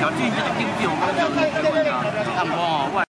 要进这个经济，我们要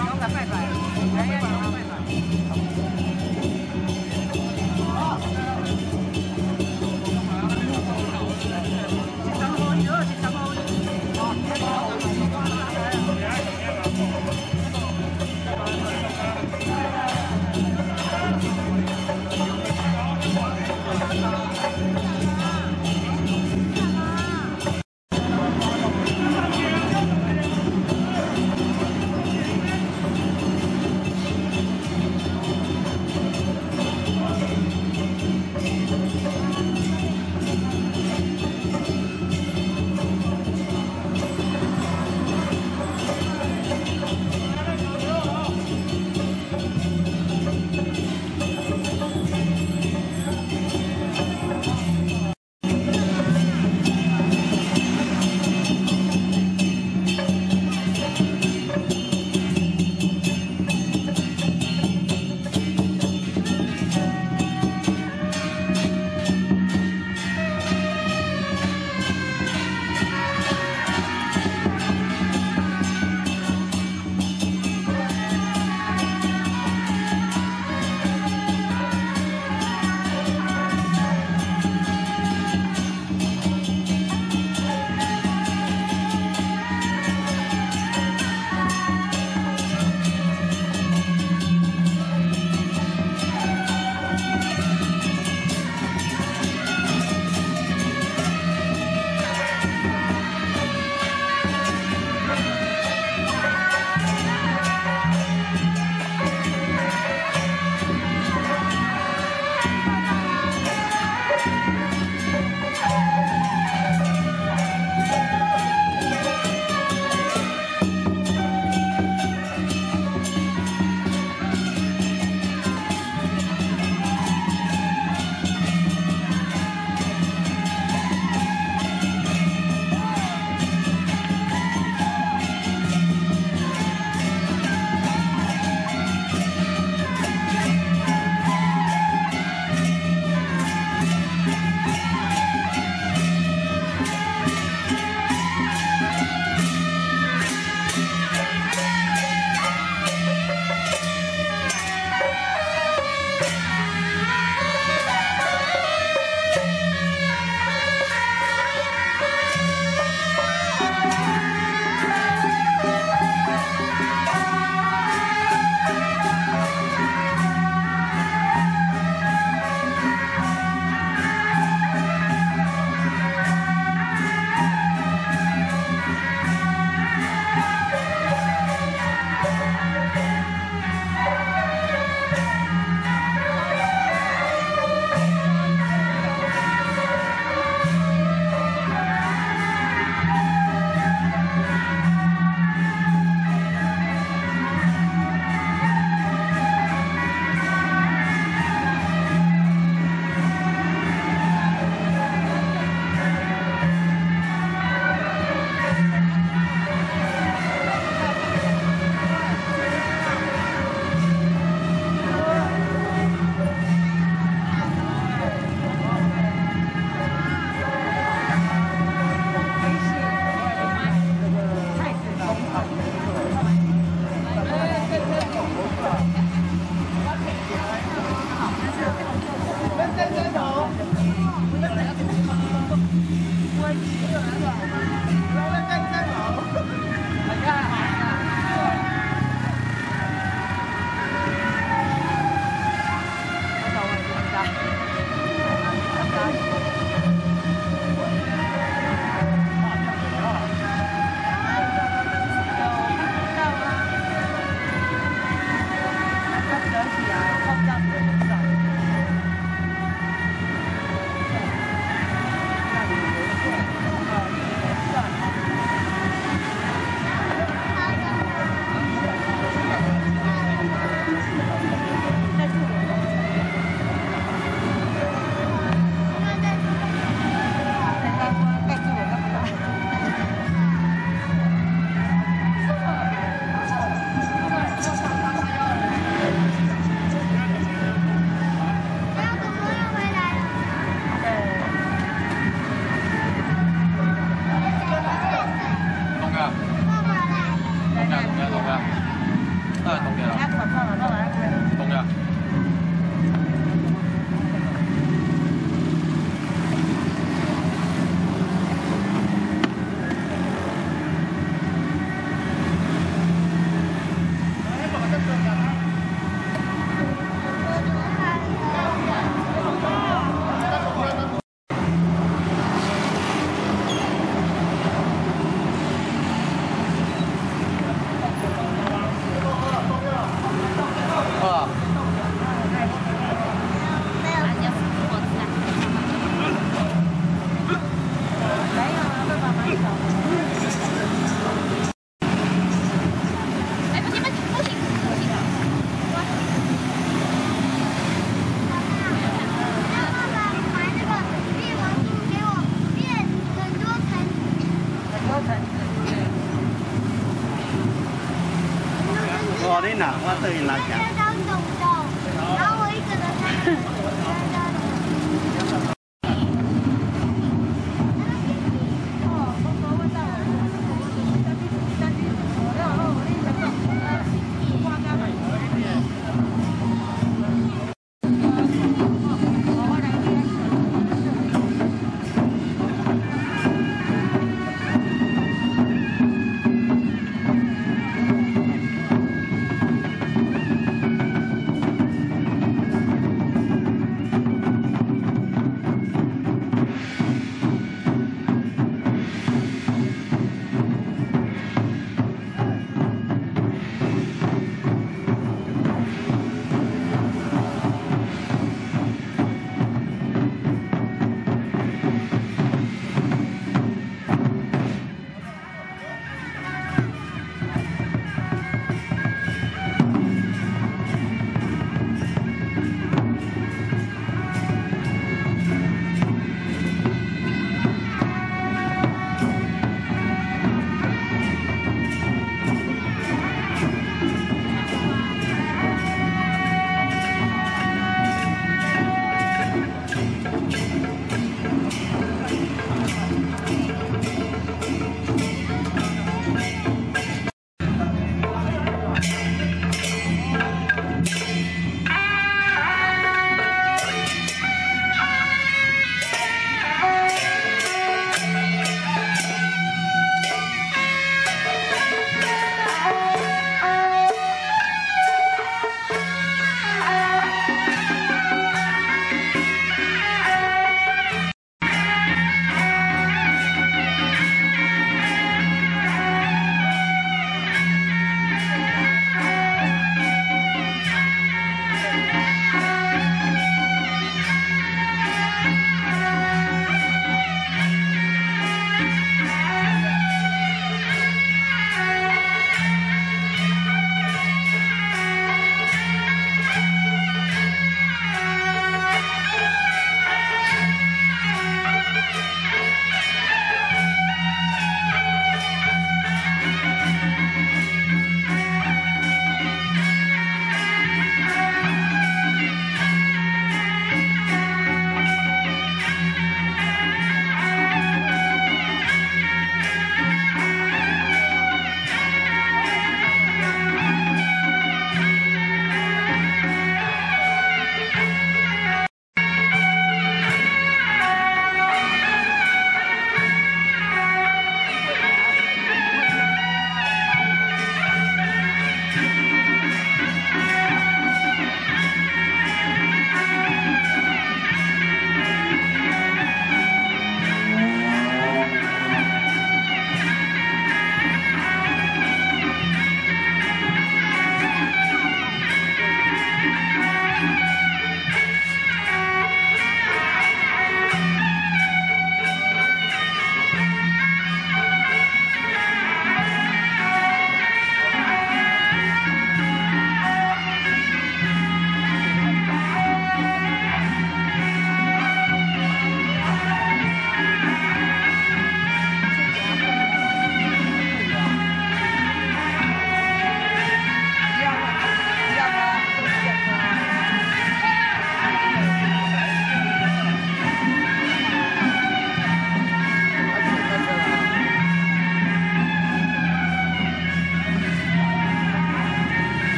你要把它卖出来你要把卖